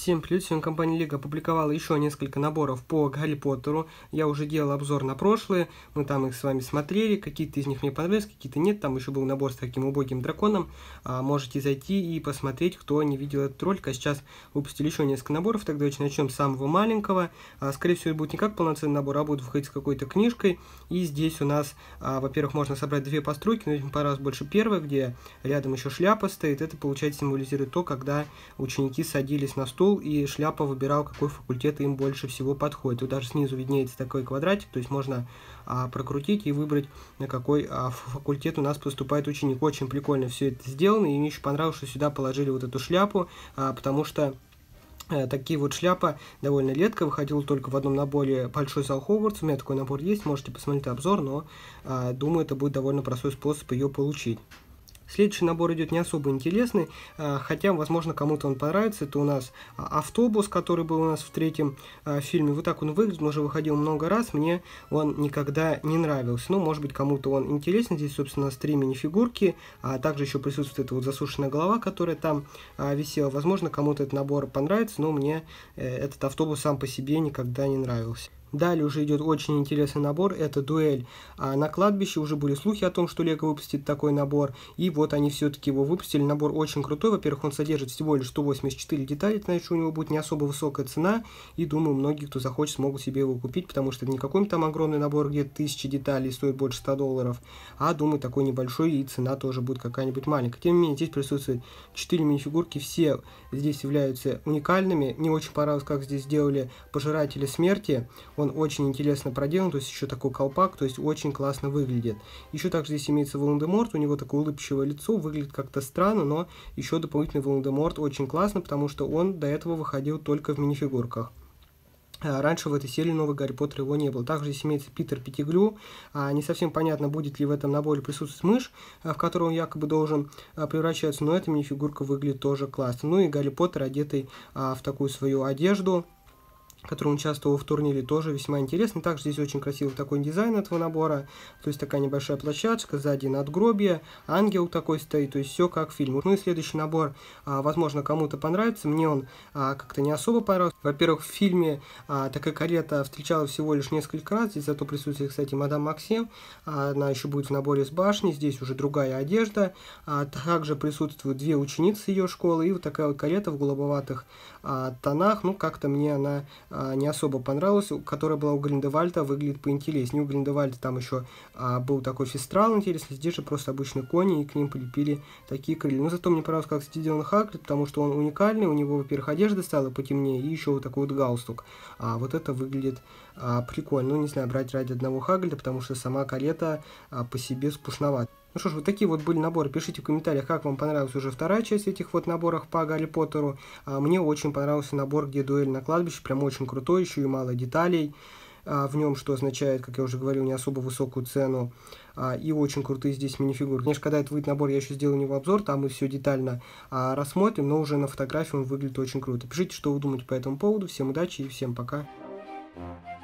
Всем привет! Сегодня компания Лего опубликовала еще несколько наборов по Гарри Поттеру. Я уже делал обзор на прошлые, мы там их с вами смотрели, какие-то из них мне понравились, какие-то нет. Там еще был набор с таким убогим драконом. А, можете зайти и посмотреть, кто не видел этот ролик. А сейчас выпустили еще несколько наборов, тогда давайте начнем с самого маленького. А, скорее всего, это будет не как полноценный набор, а будет выходить с какой-то книжкой. И здесь у нас, а, во-первых, можно собрать две постройки, но мне понравилось больше первая, где рядом еще шляпа стоит. Это, получается, символизирует то, когда ученики садились на стул стул, и шляпа выбирал, какой факультет им больше всего подходит. Вот даже снизу виднеется такой квадратик, то есть можно а, прокрутить и выбрать, на какой а, факультет у нас поступает ученик. Очень прикольно все это сделано, и мне еще понравилось, что сюда положили вот эту шляпу, а, потому что э, Такие вот шляпа довольно редко, выходила только в одном наборе большой зал Хогвартс, у меня такой набор есть, можете посмотреть обзор, но а, думаю, это будет довольно простой способ ее получить. Следующий набор идет не особо интересный, а, хотя, возможно, кому-то он понравится. Это у нас а, автобус, который был у нас в третьем а, фильме. Вот так он выглядит, он уже выходил много раз. Мне он никогда не нравился. Ну, может быть, кому-то он интересен. Здесь, собственно, на стриме не фигурки, а также еще присутствует эта вот засушенная голова, которая там висела. Возможно, кому-то этот набор понравится, но мне э, этот автобус сам по себе никогда не нравился. Далее уже идет очень интересный набор, это дуэль. А на кладбище, уже были слухи о том, что Лего выпустит такой набор, и вот они все-таки его выпустили, набор очень крутой, во-первых, он содержит всего лишь 184 детали, это значит, у него будет не особо высокая цена, и думаю, многие, кто захочет, смогут себе его купить, потому что это не какой-нибудь там огромный набор, где тысячи деталей стоит больше 100 долларов, а, думаю, такой небольшой, и цена тоже будет какая-нибудь маленькая. Тем не менее, здесь присутствует 4 минифигурки, все здесь являются уникальными, не очень понравилось, как здесь сделали пожиратели смерти, он очень интересно проделан, то есть еще такой колпак, то есть очень классно выглядит. Еще также здесь имеется Волан-де-Морт, у него такое улыбчивое лицо, выглядит как-то странно, но еще дополнительный Волан-де-Морт очень классно, потому что он до этого выходил только в минифигурках. А, раньше в этой серии новый Гарри Поттер его не было. Также здесь имеется Питер Пятиглю. А, не совсем понятно, будет ли в этом наборе присутствовать мышь, а, в которую он якобы должен превращаться, но эта минифигурка выглядит тоже классно. Ну и Гарри Поттер, одетый в такую свою одежду, которым участвовал в турнире, тоже весьма интересно. Также здесь очень красивый такой дизайн этого набора. То есть такая небольшая площадка, сзади надгробие, ангел такой стоит, то есть все как в фильме. Ну и следующий набор, а, возможно, кому-то понравится. Мне он а, как-то не особо понравился. Во-первых, в фильме а, такая карета встречалась всего лишь несколько раз. Здесь зато присутствует, кстати, мадам Максим. А, она еще будет в наборе с башней. Здесь уже другая одежда. А, также присутствуют две ученицы ее школы. И вот такая вот карета в голубоватых а, тонах. Ну, как-то мне она а, не особо понравилась, которая была у Гриндевальда, выглядит поинтереснее. У Гриндевальда там еще а, был такой фестрал интересный, здесь же просто обычные кони, и к ним прилепили такие крылья. Но зато мне понравилось, как сделан Хагрид, потому что он уникальный, у него, во-первых, одежда стала потемнее, и еще вот такой вот галстук. А вот это выглядит а, прикольно. Ну, не знаю, брать ради одного Хагрида, потому что сама карета а, по себе скучновата. Ну что ж, вот такие вот были наборы. Пишите в комментариях, как вам понравилась уже вторая часть этих вот наборов по Гарри Поттеру. А мне очень понравился набор, где дуэль на кладбище. Прям очень крутой, еще и мало деталей а, в нем, что означает, как я уже говорил, не особо высокую цену. А, и очень крутые здесь минифигуры. Конечно, когда это выйдет набор, я еще сделаю него обзор, там мы все детально а, рассмотрим, но уже на фотографии он выглядит очень круто. Пишите, что вы думаете по этому поводу. Всем удачи и всем пока. Thank you.